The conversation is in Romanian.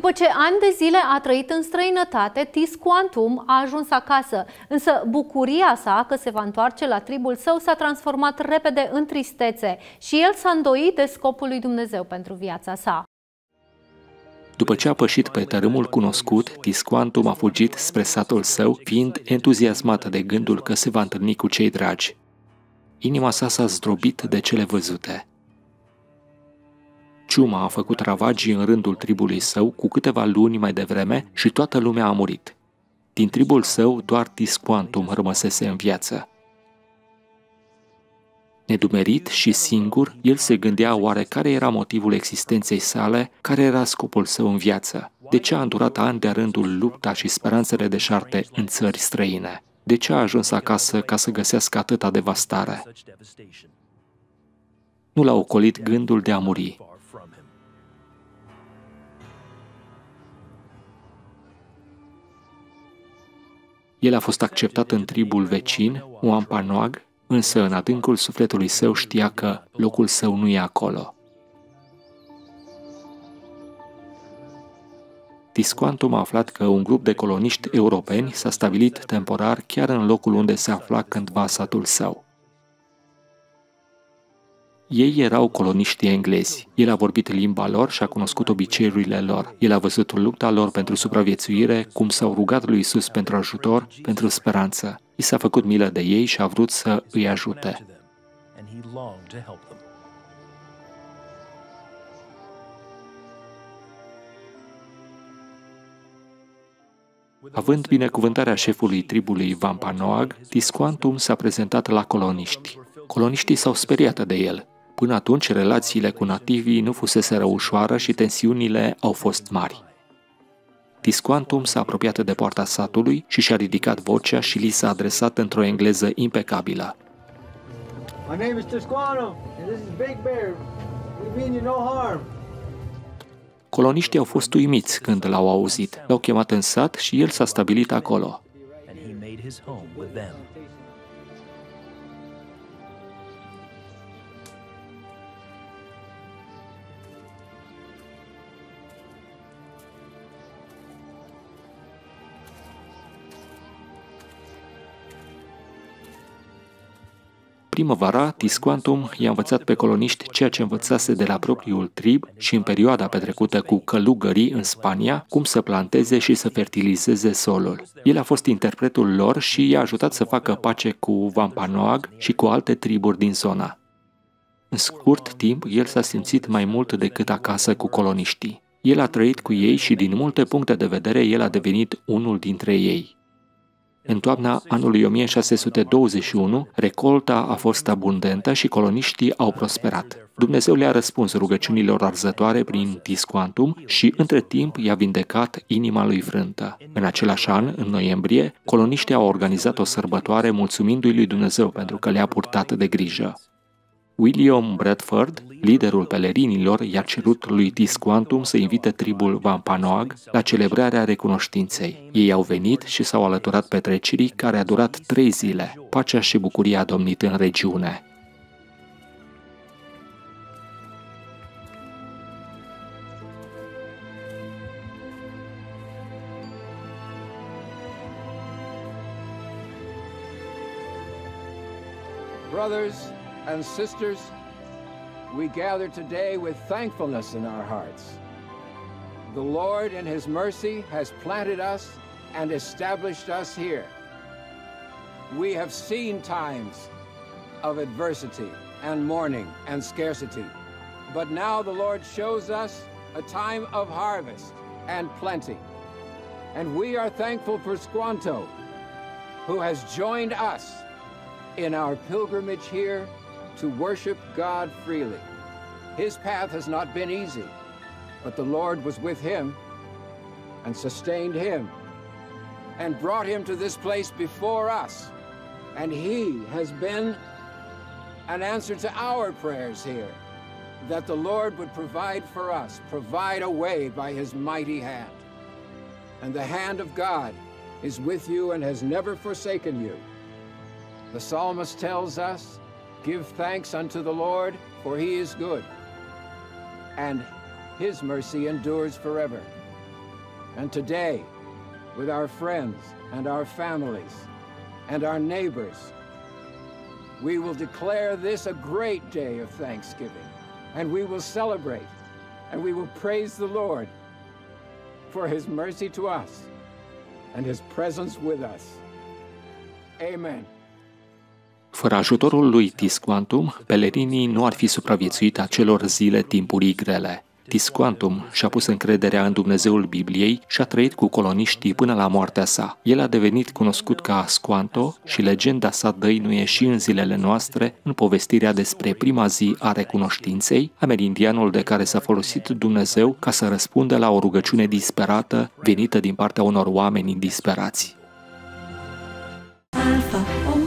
După ce ani de zile a trăit în străinătate, Tis Quantum a ajuns acasă, însă bucuria sa că se va întoarce la tribul său s-a transformat repede în tristețe și el s-a îndoit de scopul lui Dumnezeu pentru viața sa. După ce a pășit pe tărâmul cunoscut, Tisquantum a fugit spre satul său, fiind entuziasmată de gândul că se va întâlni cu cei dragi. Inima sa s-a zdrobit de cele văzute. Ciuma a făcut ravagii în rândul tribului său cu câteva luni mai devreme și toată lumea a murit. Din tribul său, doar Tisquantum rămăsese în viață. Nedumerit și singur, el se gândea oare care era motivul existenței sale, care era scopul său în viață, de ce a îndurat ani de rândul lupta și speranțele deșarte în țări străine, de ce a ajuns acasă ca să găsească atâta devastare. Nu l-a ocolit gândul de a muri. El a fost acceptat în tribul vecin, Wampanoag, însă în adâncul sufletului său știa că locul său nu e acolo. Tisquantum a aflat că un grup de coloniști europeni s-a stabilit temporar chiar în locul unde se afla cândva satul său. Ei erau coloniști englezi. El a vorbit limba lor și a cunoscut obiceiurile lor. El a văzut lupta lor pentru supraviețuire, cum s-au rugat lui Isus pentru ajutor, pentru speranță. I s-a făcut milă de ei și a vrut să îi ajute. Având binecuvântarea șefului tribului Vampanoag, Tisquantum s-a prezentat la coloniști. Coloniștii s-au speriat de el. Până atunci, relațiile cu nativii nu fusese ușoară și tensiunile au fost mari. Tisquantum s-a apropiat de poarta satului și și-a ridicat vocea și li s-a adresat într-o engleză impecabilă. My name is Tisquantum and this is Big Bear. We mean you no harm. Coloniștii au fost uimiți când l-au auzit. L-au chemat în sat și el s-a stabilit acolo. Primăvara, Tisquantum i-a învățat pe coloniști ceea ce învățase de la propriul trib și în perioada petrecută cu călugării în Spania, cum să planteze și să fertilizeze solul. El a fost interpretul lor și i-a ajutat să facă pace cu Vampanoag și cu alte triburi din zona. În scurt timp, el s-a simțit mai mult decât acasă cu coloniștii. El a trăit cu ei și din multe puncte de vedere el a devenit unul dintre ei. În toamna anului 1621, recolta a fost abundentă și coloniștii au prosperat. Dumnezeu le-a răspuns rugăciunilor arzătoare prin Tisquantum și, între timp, i-a vindecat inima lui frântă. În același an, în noiembrie, coloniștii au organizat o sărbătoare mulțumindu-i lui Dumnezeu pentru că le-a purtat de grijă. William Bradford, liderul pelerinilor, i-a cerut lui Tisquantum să invite tribul Wampanoag la celebrarea recunoștinței. Ei au venit și s-au alăturat petrecerii care a durat trei zile. Pacea și bucuria a domnit în regiune. Brothers, and sisters, we gather today with thankfulness in our hearts. The Lord, in His mercy, has planted us and established us here. We have seen times of adversity and mourning and scarcity, but now the Lord shows us a time of harvest and plenty. And we are thankful for Squanto, who has joined us in our pilgrimage here to worship God freely. His path has not been easy, but the Lord was with him and sustained him and brought him to this place before us. And he has been an answer to our prayers here, that the Lord would provide for us, provide a way by his mighty hand. And the hand of God is with you and has never forsaken you. The psalmist tells us Give thanks unto the Lord, for he is good, and his mercy endures forever. And today, with our friends and our families and our neighbors, we will declare this a great day of thanksgiving, and we will celebrate and we will praise the Lord for his mercy to us and his presence with us. Amen. Fără ajutorul lui Tisquantum, pelerinii nu ar fi supraviețuit acelor zile timpurii grele. Tisquantum și-a pus încrederea în Dumnezeul Bibliei și a trăit cu coloniștii până la moartea sa. El a devenit cunoscut ca Squanto și legenda sa dăinuie și în zilele noastre în povestirea despre prima zi a recunoștinței, amerindianul de care s-a folosit Dumnezeu ca să răspundă la o rugăciune disperată venită din partea unor oameni disperați. Alpha